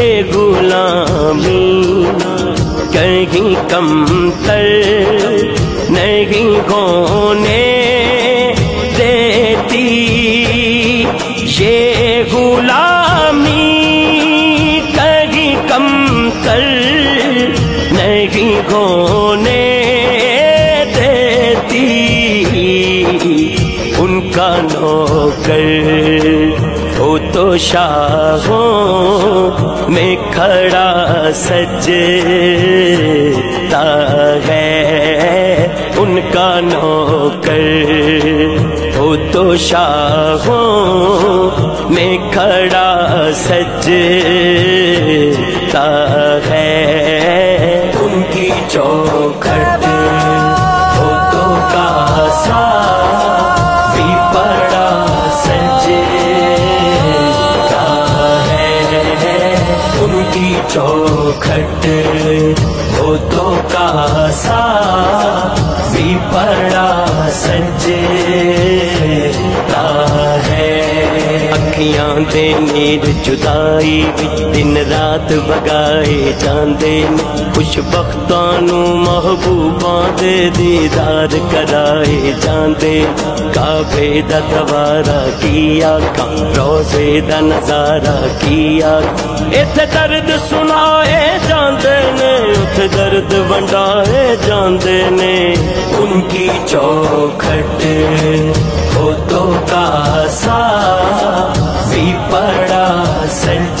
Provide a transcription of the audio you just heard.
ये गुलामी। कहीं कम तर नहीं होने देती। ये गुलामी कहीं कम तर नहीं होने देती। उनका नौकर तो शाहों में खड़ा सजता है। उनका नौकर हो तो शाहों में खड़ा सजता है। उनकी चौखट हो तो का सा सजता अखियाँ दे नीर जुदाई विच दिन रात वगाए जांदे ने। खुश बख्तां नू महबूबां दे दीदार कराए जांदे काबे दा दवारा किया का रोज़े दा नज़ारा किया इथे दर्द सुनाए जांदे ने उथे दर्द वंडाए जांदे ने। उनकी चौखट फ़ोटो का सा भी पड़ा सच